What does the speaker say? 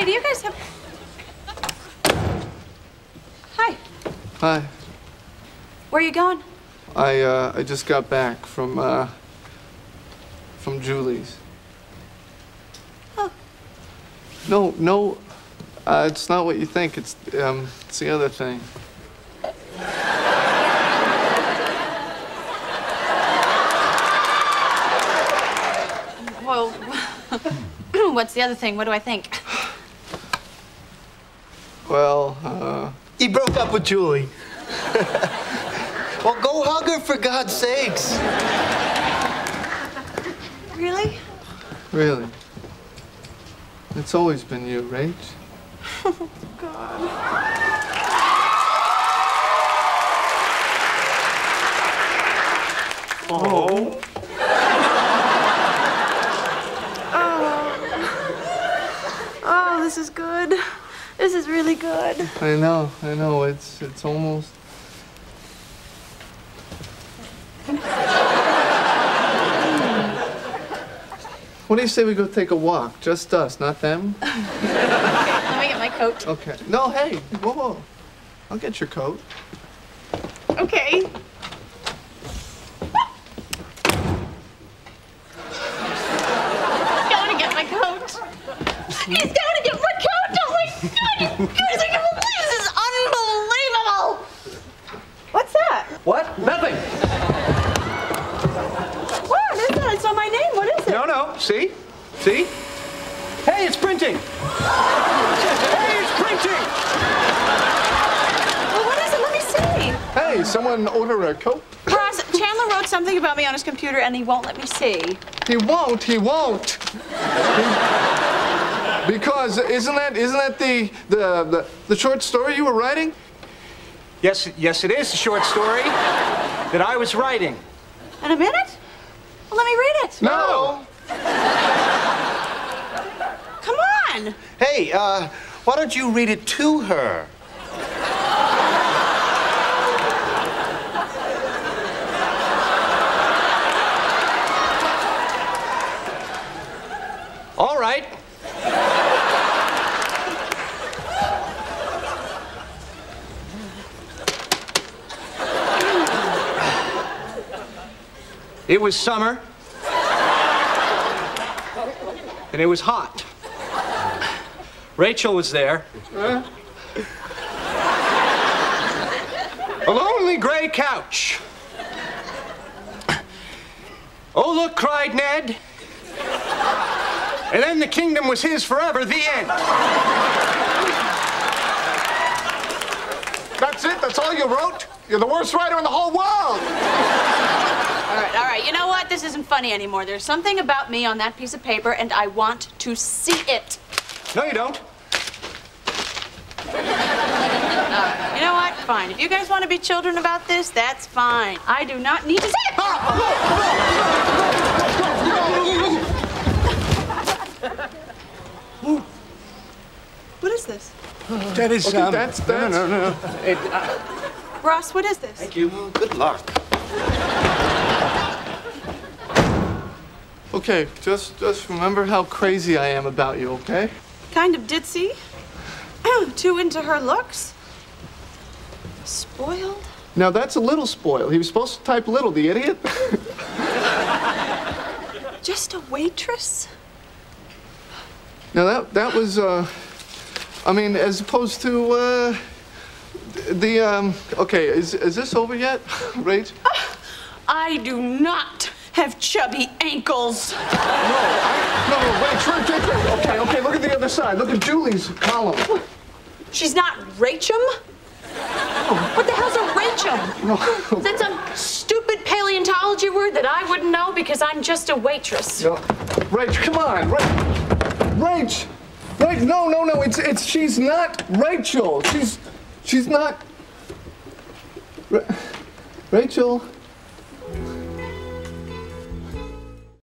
Hey, do you guys have... Hi. Hi. Where are you going? I uh, I just got back from uh, from Julie's. Oh. No, no, uh, it's not what you think. It's um, it's the other thing. Well, what's the other thing? What do I think? Well, uh, He broke up with Julie. well, go hug her for God's sakes. Really? really, it's always been you, Rach. Oh God. Oh. Oh, this is good. This is really good. I know, I know. It's it's almost. What do you say we go take a walk? Just us, not them? Let me get my coat. Okay. No, hey, whoa, whoa. I'll get your coat. Okay. Going to get my coat. He's going to get my coat. Oh my god! You guys are gonna believe this is unbelievable. What's that? What? Nothing. What is that? It's on my name. What is it? No, no. See? See? Hey, it's printing. hey, it's printing. Well, what is it? Let me see. Hey, someone order a coat? Ross, Chandler wrote something about me on his computer and he won't let me see. He won't. He won't. because isn't that isn't that the, the the the short story you were writing? Yes, yes, it is a short story that I was writing. In a minute? Well, let me read it. No. Come on. Hey, uh, why don't you read it to her? All right. It was summer. And it was hot. Rachel was there. A lonely gray couch. Oh, look, cried Ned. And then the kingdom was his forever, the end. That's it. That's all you wrote. You're the worst writer in the whole world. All right, all right. You know what? This isn't funny anymore. There's something about me on that piece of paper, and I want to see it. No, you don't. You know what? Fine. If you guys want to be children about this, that's fine. I do not need to see it. What is this? That is, Okay, that's that's. no, no. It, uh, Ross, what is this? thank you. Good luck. Okay, just just remember how crazy I am about you, okay? Kind of ditzy. Too into her looks. Spoiled. Now that's a little spoiled. He was supposed to type little, the idiot. Just a waitress. now that that was uh I mean as opposed to uh the um okay, is is this over yet? Rach? I do not have chubby ankles. No, wait, wait, wait, wait. Okay, okay, look at the other side. Look at Julie's column. She's not Rachel. What the hell's a Rachel? Is that some stupid paleontology word that I wouldn't know because I'm just a waitress? No. Rach, come on. Rach. Rach. Rach, no, no, no. It's it's she's not Rachel. She's she's not Ra- Rachel.